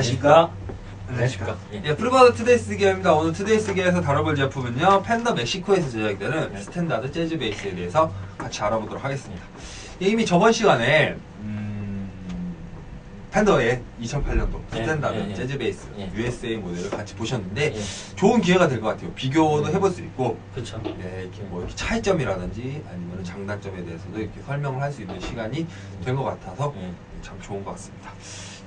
안녕하십니까? 안녕하십니까. 예. 예, 프리버드 Today's Gear입니다. 오늘 Today's Gear에서 다뤄볼 제품은요, Fender 멕시코에서 제작되는 네. Standard 재즈 베이스에 대해서 같이 알아보도록 하겠습니다. 예, 이미 저번 시간에, 음, Fender의 2008년도 예, Standard 예, 예. 재즈 베이스 예. USA 모델을 같이 보셨는데, 예. 좋은 기회가 될 것 같아요. 비교도 해볼 수 있고, 그렇죠. 네, 이렇게 뭐 이렇게 차이점이라든지 아니면 장단점에 대해서도 이렇게 설명을 할 수 있는 시간이 된 것 같아서 예. 참 좋은 것 같습니다.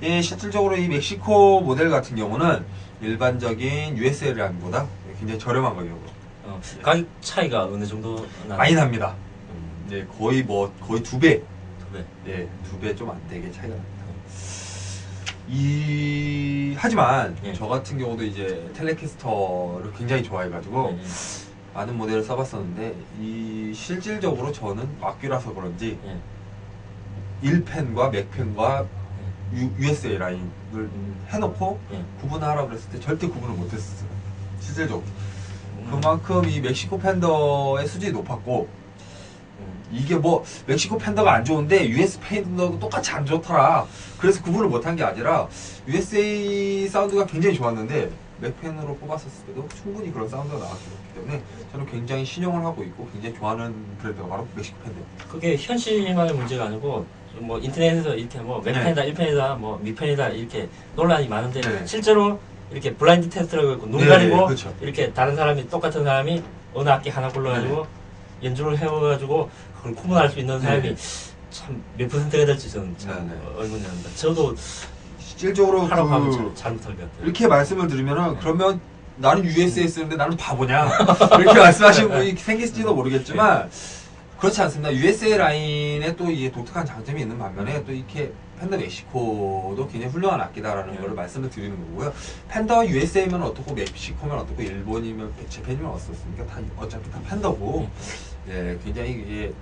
예, 실질적으로 이 멕시코 모델 같은 경우는 일반적인 USL보다 굉장히 저렴한 가격으로 어, 가격 차이가 어느 정도 나? 많이 납니다. 음, 예, 거의 뭐 거의 두 배, 두 배. 예, 두 배 좀 안 되게 차이가 납니다. 이 하지만 예. 저 같은 경우도 이제 텔레캐스터를 굉장히 좋아해가지고 예, 예. 많은 모델을 써봤었는데 이 실질적으로 저는 막귀라서 그런지 예. 1펜과 맥펜과 USA 라인을 음. 해놓고 예. 구분하라 그랬을 때 절대 구분을 못했었어요. 실질적으로. 음, 그만큼 이 멕시코 팬더의 수준이 높았고 음, 이게 뭐 멕시코 팬더가 안 좋은데 US 팬더도 똑같이 안 좋더라. 그래서 구분을 못한 게 아니라 USA 사운드가 굉장히 좋았는데 맥펜으로 뽑았었을 때도 충분히 그런 사운드가 나왔기 때문에 저는 굉장히 신용을 하고 있고 굉장히 좋아하는 브랜드가 바로 멕시코 팬더입니다. 그게 현실만의 문제가 아니고 뭐 인터넷에서 이렇게 뭐 웹펜이다, 1펜이다, 뭐 미펜이다 이렇게 논란이 많은데 네. 실제로 이렇게 블라인드 테스트라고 했고 눈 네, 가리고 그렇죠. 이렇게 다른 사람이 똑같은 사람이 어느 악기 하나 골라가지고 연주를 해가지고 그걸 구분할 수 있는 사람이 네. 참몇 퍼센트가 될지 저는 참 네, 네. 의문이 납니다. 저도 실질적으로 하라고 하면 그 잘, 잘못할 것 같아요. 이렇게 말씀을 드리면은 그러면 나는 USA 쓰는데 나는 바보냐 이렇게 말씀하시는 분이 생길지도 모르겠지만 그렇지 않습니다. USA 라인에 또 이게 독특한 장점이 있는 반면에 또 이렇게 팬더 멕시코도 굉장히 훌륭한 악기다라는 네. 걸 말씀을 드리는 거고요. 팬더 USA면 어떻고 멕시코면 어떻고 일본이면 재팬이면 어떻습니까? 다 어차피 다 팬더고 예, 굉장히 이게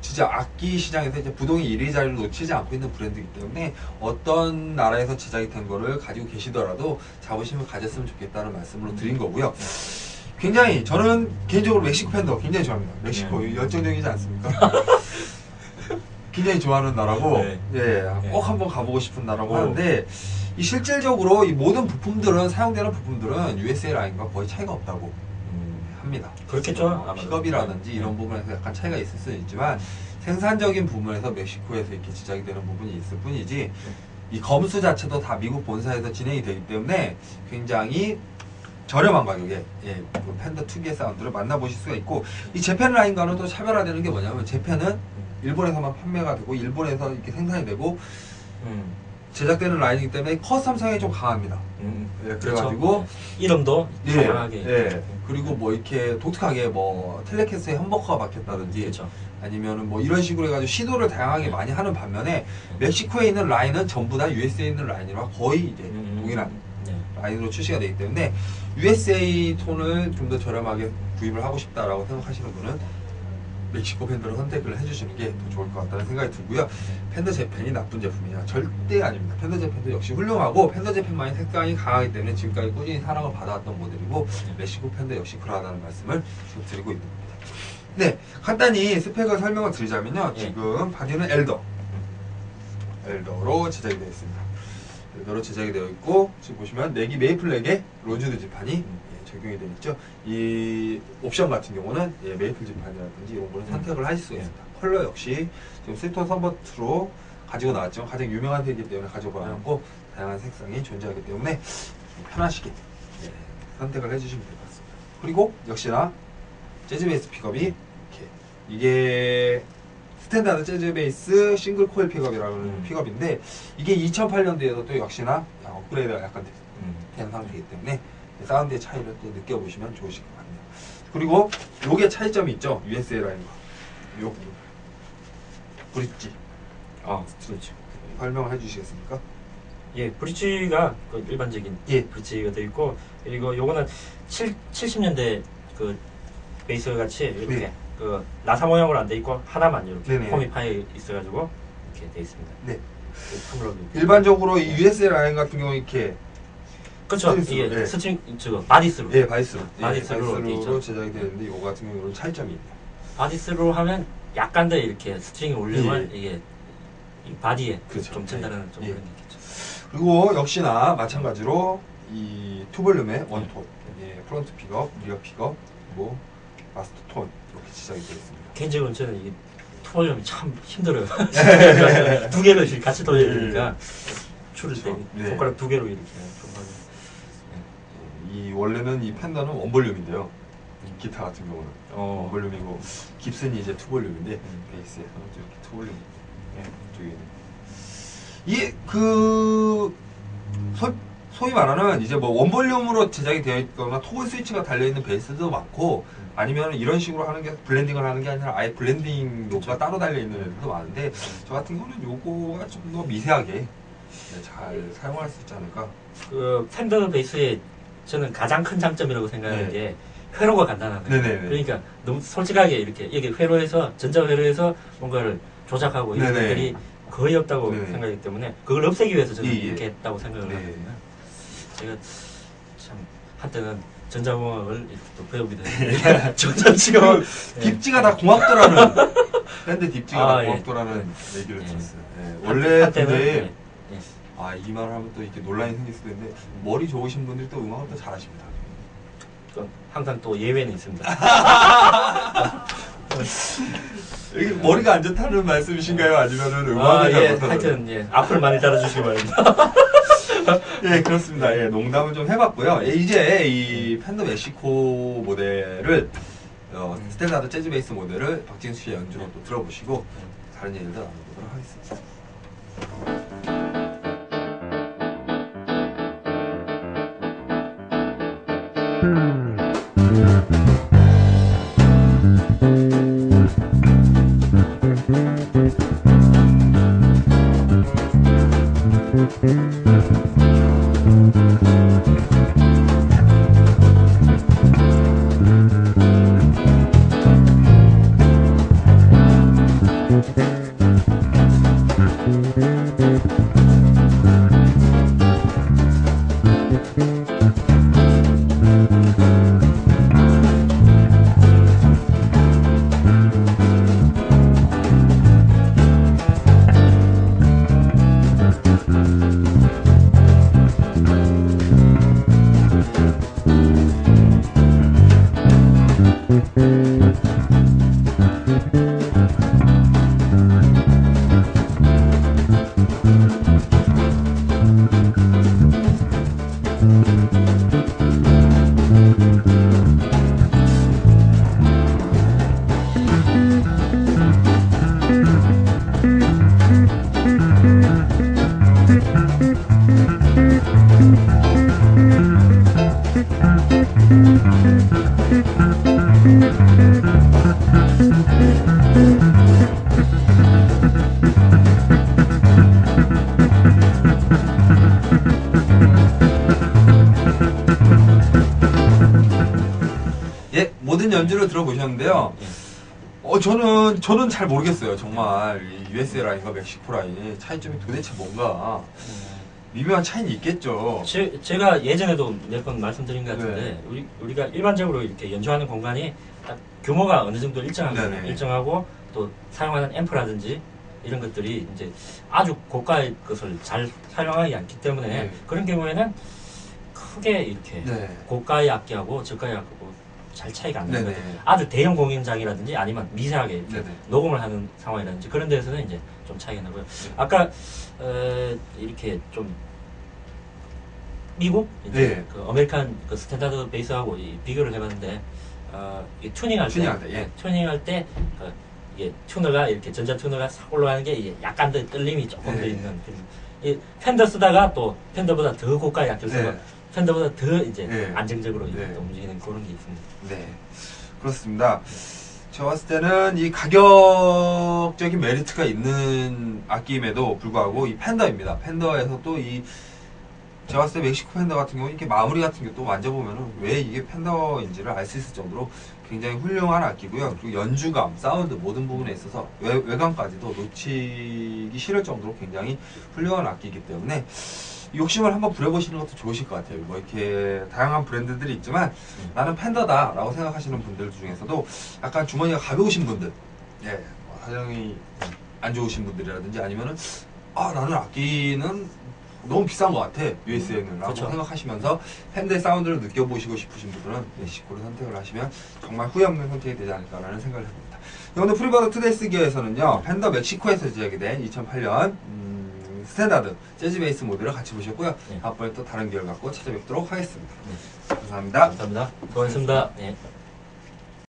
진짜 악기 시장에서 이제 부동의 1위 자리를 놓치지 않고 있는 브랜드이기 때문에 어떤 나라에서 제작이 된 거를 가지고 계시더라도 자부심을 가졌으면 좋겠다는 말씀으로 드린 거고요. 굉장히 저는 개인적으로 멕시코 팬더 굉장히 좋아합니다. 멕시코 네. 열정적이지 않습니까? 굉장히 좋아하는 나라고 네. 예, 꼭 한번 가보고 싶은 나라고 오. 하는데 이 실질적으로 이 모든 부품들은 사용되는 부품들은 USA 라인과 거의 차이가 없다고 음, 합니다. 그렇겠죠. 어, 아마도. 픽업이라든지 네. 이런 부분에서 약간 차이가 있을 수는 있지만 생산적인 부분에서 멕시코에서 이렇게 제작이 되는 부분이 있을 뿐이지 이 검수 자체도 다 미국 본사에서 진행이 되기 때문에 굉장히 저렴한 가격에 예, 그 Fender 특유의 사운드를 만나보실 수가 있고 이 Japan 라인과는 또 차별화되는 게 뭐냐면 Japan은 일본에서만 판매가 되고 일본에서 이렇게 생산이 되고 음, 제작되는 라인이기 때문에 custom 성향이 좀 강합니다. 음, 예, 그래가지고 그렇죠. 이름도 예, 다양하게. 예. 그리고 뭐 이렇게 독특하게 뭐 Telecaster에 humbucker가 박혔다든지 그렇죠. 아니면은 뭐 이런 식으로 해가지고 시도를 다양하게 많이 하는 반면에 멕시코에 있는 라인은 전부 다 USA에 있는 라인이라 거의 이제 음, 동일한 네. 라인으로 출시가 되기 때문에 USA 톤을 좀 더 저렴하게 구입을 하고 싶다라고 생각하시는 분은 멕시코 팬더를 선택을 해주시는 게 더 좋을 것 같다는 생각이 들고요. 팬더 재팬이 나쁜 제품이냐? 절대 아닙니다. 팬더 재팬도 역시 훌륭하고 팬더 재팬만이 색감이 강하기 때문에 지금까지 꾸준히 사랑을 받아왔던 모델이고 멕시코 Fender 역시 그러하다는 말씀을 드리고 있는 겁니다. 네, 간단히 스펙을 설명을 드리자면요. 예. 지금 body는 alder, alder로 제작이 되어 있습니다. alder로 제작이 되어 있고 지금 보시면 neck이 maple neck에 rosewood 지판이 예, 적용이 되어 있죠. 이 옵션 같은 경우는 예, 메이플 지판이라든지 이런 거는 음. 선택을 하실 수가 있습니다. 컬러 역시 지금 three tone sunburst로 가지고 나왔지만 가장 유명한 색이기 때문에 가지고 나왔고 다양한 색상이 존재하기 때문에 편하시게 예, 선택을 해주시면 될 것 같습니다. 그리고 역시나 재즈 베이스 픽업이 이렇게 이게 standard 재즈 베이스 single coil 픽업이라는 음. 픽업인데 이게 2008년도에도 또 역시나 업그레이드가 약간 음. 된 상태이기 때문에 사운드의 차이를 또 느껴보시면 좋으실 것 같네요. 그리고 요게 차이점이 있죠. USA 라인과 요 부분. bridge 아, 그렇죠. 설명을 해주시겠습니까? 예, bridge가 그 일반적인 예. bridge가 되어 있고 그리고 요거는 7, 70년대 그 베이스 같이 이렇게 네. 그 나사 모양으로 안 돼 있고 하나만 이렇게 네네. 홈이 파여 있어가지고 이렇게 돼 있습니다. 네. 그 일반적으로 이 USA 라인 같은 경우 이렇게 그렇죠. string through, 이게 예. string 저 body through 예 예, body through 돼 body through 있죠. 제작이 되는데 이거 같은 경우는 차이점이 있네요. body through 하면 약간 더 이렇게 string이 올리면 예. 이게 이 body에 그렇죠. 좀 전달하는 좀 예. 그런 게 있겠죠. 그리고 역시나 마찬가지로 이 two volume의 one tone, 예, front 픽업, rear 픽업, 그리고 master tone 이렇게 지정이 되어 있습니다. 개인적으로 저는 이 two volume이 참 힘들어요. 네. 두 이렇게 같이 돌려야 되니까 줄일 때 그렇죠. 네. 손가락 두 개로 이렇게 좀 하고. 이 원래는 이 Fender는 one volume인데요. 기타 같은 경우는 어. one volume이고 Gibson이 이제 two volume인데 음. 베이스에서는 좀 이렇게 two volume 쪽에 이게 그 소, 소위 말하는 이제 뭐 one volume으로 제작이 되어 있거나 toggle 스위치가 달려 있는 베이스도 많고 아니면 이런 식으로 하는 게 blending을 하는 게 아니라 아예 blending knob가 따로 달려 있는 애들도 많은데 저 같은 경우는 요거가 좀 더 미세하게 네, 잘 사용할 수 있지 않을까 그 팬더 베이스의 저는 가장 큰 장점이라고 생각하는 네. 게 회로가 간단하다. 네네네. 그러니까 너무 솔직하게 이렇게 이게 회로에서 전자 회로에서 뭔가를 조작하고 이런 네네. 것들이 거의 없다고 네네. 생각하기 때문에 그걸 없애기 위해서 저는 예, 예. 이렇게 했다고 생각을 네. 하거든요. 제가 참 한때는 전자공학을 이렇게 또 했는데 저는 지금 그 딥지가 다 공학도라는 밴드 딥지가 아, 다 예. 공학도라는 얘기를 예. 들었어요. 예. 한- 원래 한때는 근데 예, 예. 아이 말을 하면 또 이렇게 논란이 생길 수도 있는데 머리 좋으신 분들이 또 음악을 또 잘하십니다. 항상 또 예외는 있습니다. 이게 머리가 안 좋다는 말씀이신가요? 아니면은 음악을 아, 잘 예? 하여튼 예, 앞을 많이 따라주시기 바랍니다. 예, 그렇습니다. 예, 농담을 좀 해봤고요. 예, 이제 이 팬더 멕시코 모델을 어, 음. standard 재즈 베이스 모델을 박진수 씨의 연주로 또 들어보시고 다른 얘기도 나눠보도록 하겠습니다. Thank you. 예, 모든 연주를 들어보셨는데요. 예. 어, 저는, 저는 잘 모르겠어요. 정말. 이 USA 라인과 멕시코 라인의 차이점이 도대체 뭔가. 미묘한 차이는 있겠죠. 제, 제가 예전에도 몇 번 말씀드린 것 같은데 네. 우리 우리가 일반적으로 이렇게 연주하는 공간이 딱 규모가 어느 정도 일정하고. 일정하고 또 사용하는 앰프라든지 이런 것들이 이제 아주 고가의 것을 잘 사용하지 않기 때문에 네. 그런 경우에는 크게 이렇게 네. 고가의 악기하고 저가의 악기하고 잘 차이가 안. 거죠. 아주 대형 공연장이라든지 아니면 미세하게. 녹음을 하는 상황이라든지 그런 데서는 이제 좀 차이가 나고요. 아까 어, 이렇게 좀 미국 이제 네. 그 American 그 standard 베이스하고 이 비교를 해봤는데 어, 이 튜닝할 때, 튜닝할 때, 예. 튜닝할 때 어, 이게 튜너가 이렇게 전자 튜너가 싹 올라가는 게 이게 약간 더 떨림이 조금 더 네. 있는 그런 이 Fender 쓰다가 또 Fender보다 더 고가의 악기를 쓰고 네. Fender보다 더 이제 네. 안정적으로 이제 네. 또 움직이는 그런 게 있습니다. 네. 그렇습니다. 제가 봤을 때는 이 가격적인 메리트가 있는 악기임에도 불구하고 이 Fender입니다. Fender에서 또 이 제가 봤을 때 멕시코 Fender 같은 경우 이렇게 마무리 같은 게 또 만져보면은 왜 이게 Fender인지를 알 수 있을 정도로 굉장히 훌륭한 악기고요. 그리고 연주감, 사운드 모든 부분에 있어서 외, 외관까지도 놓치기 싫을 정도로 굉장히 훌륭한 악기이기 때문에 욕심을 한번 부려보시는 것도 좋으실 것 같아요. 뭐 이렇게 다양한 브랜드들이 있지만 나는 팬더다라고 생각하시는 분들 중에서도 약간 주머니가 가벼우신 분들, 예, 뭐 사정이 안 좋으신 분들이라든지 아니면은 아 나는 악기는 너무 비싼 것 같아 USA는 라고 그렇죠. 생각하시면서 팬더의 사운드를 느껴보시고 싶으신 분들은 멕시코를 선택을 하시면 정말 후회 없는 선택이 되지 않을까라는 생각을 해봅니다. 오늘 프리버드 Today's Gear에서는요 Fender 멕시코에서 제작이 된 2008년 음, standard 재즈 베이스 모델을 같이 보셨고요. 네. 다음번에 또 다른 gear를 갖고 찾아뵙도록 하겠습니다. 네. 감사합니다. 감사합니다. 고맙습니다. 예.